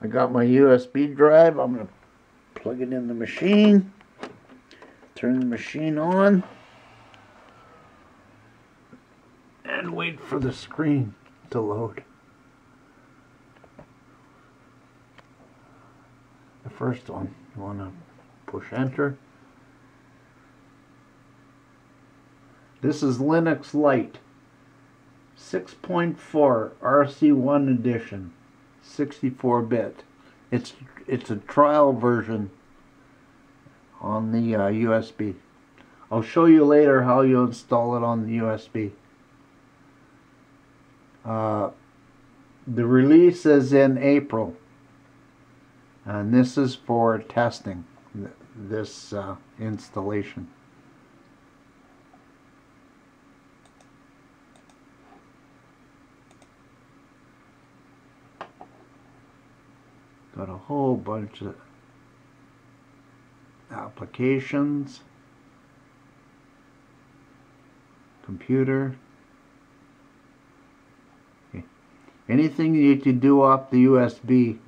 I got my USB drive. I'm going to plug it in the machine. Turn the machine on. And wait for the screen to load. The first one, you want to push enter. This is Linux Lite 6.4 RC1 edition 64 bit. It's it's a trial version on the uh, USB. I'll show you later how you install it on the USB. Uh, the release is in April and this is for testing this uh, installation. Got a whole bunch of applications, computer. Okay. Anything you do off the USB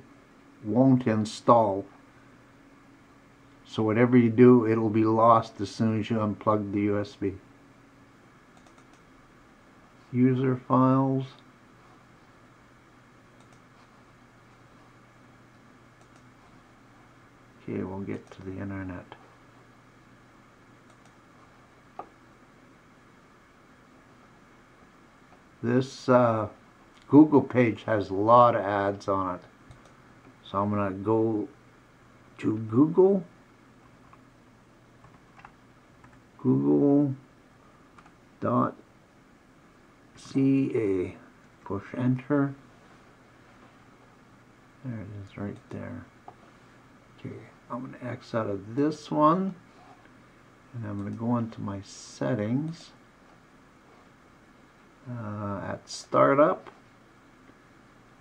won't install. So whatever you do, it'll be lost as soon as you unplug the USB. User files. Okay, we'll get to the internet. This uh, Google page has a lot of ads on it. So I'm going to go to Google. Google dot ca push enter there it is right there okay I'm going to X out of this one and I'm going to go into my settings uh, at startup.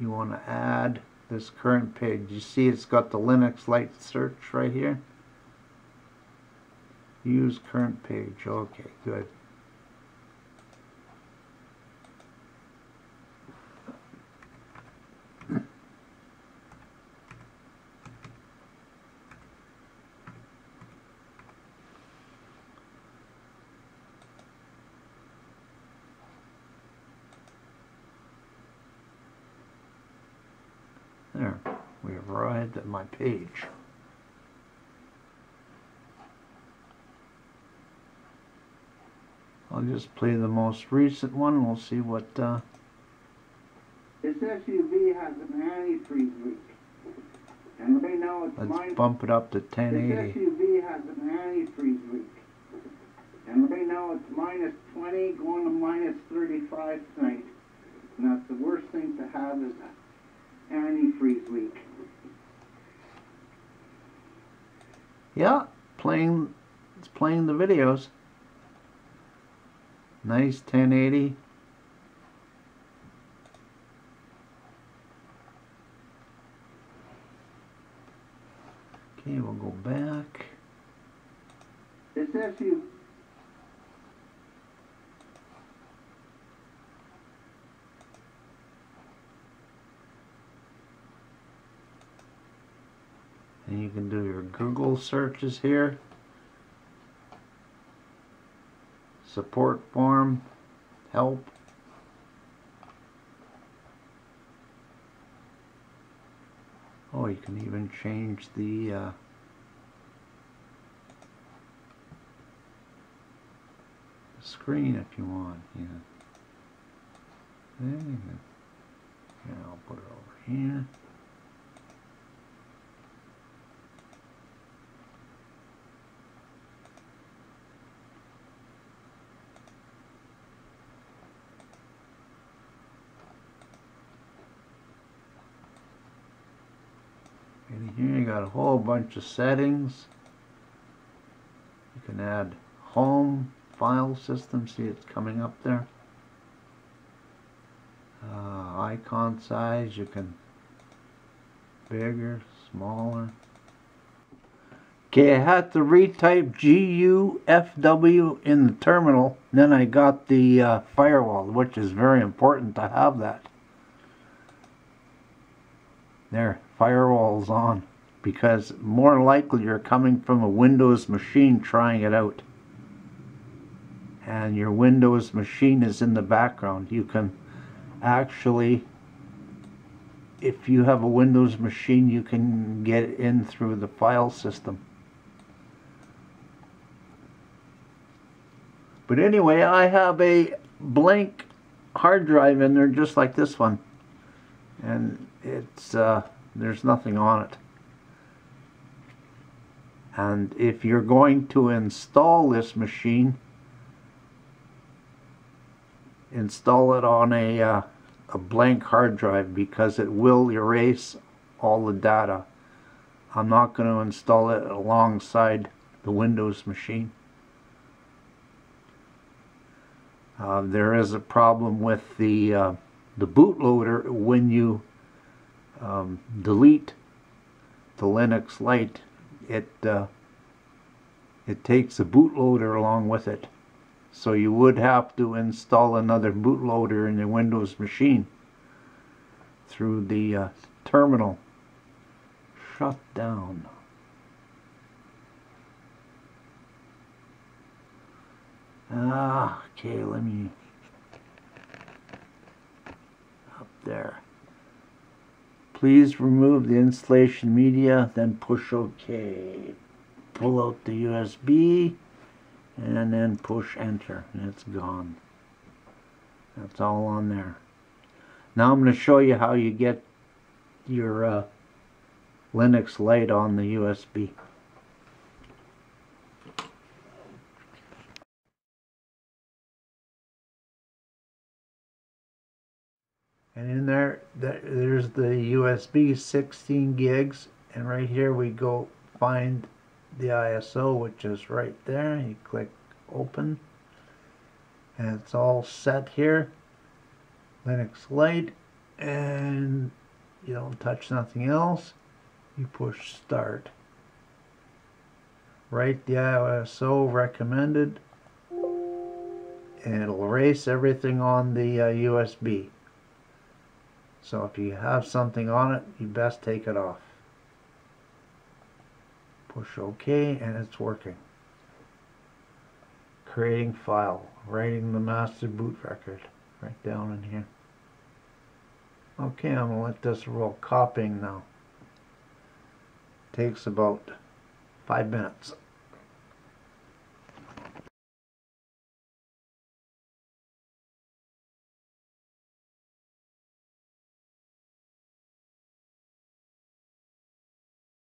You want to add this current page. You see it's got the Linux Lite search right here? Use current page. Okay good There, we have arrived at my page. I'll just play the most recent one. And we'll see what. Uh, this SUV has an antifreeze leak. And right now it's let's minus, bump it up to this 1080. SUV has an antifreeze leak. And right now it's minus 20 going to minus 35 tonight. And that's the worst thing to have is an antifreeze leak. Yeah, playing. It's playing the videos. Nice 1080. Okay, we'll go back. This SUV And you can do your Google searches here. Support form, help. Oh, you can even change the uh, screen if you want. Yeah. There. I'll put it over here. And here you got a whole bunch of settings. You can add home, file system, see it's coming up there. Uh, icon size, you can bigger, smaller. Okay, I had to retype GUFW in the terminal, then I got the uh, firewall, which is very important to have that. There, firewall's on because more likely you're coming from a Windows machine trying it out. And your Windows machine is in the background. You can actually, if you have a Windows machine, you can get in through the file system. But anyway, I have a blank hard drive in there just like this one. And it's, uh, there's nothing on it. And if you're going to install this machine, install it on a, uh, a blank hard drive because it will erase all the data. I'm not going to install it alongside the Windows machine. Uh, there is a problem with the uh, the bootloader when you um, delete the Linux Lite. It uh, it takes the bootloader along with it, so you would have to install another bootloader in your Windows machine through the uh, terminal. Shut down. Ah, okay, let me up there. Please remove the installation media, then push OK. Pull out the USB and then push enter and it's gone. That's all on there. Now I'm going to show you how you get your uh, Linux Lite on the USB. And in there there's the USB 16 gigs. And right here we go find the ISO which is right there. You click open. And it's all set here. Linux Lite. And you don't touch nothing else. You push start. Write the ISO recommended. And it'll erase everything on the uh, USB so if you have something on it, you best take it off. Push OK and it's working. Creating file, writing the master boot record right down in here. Okay, I'm going to let this roll copying now. Takes about five minutes.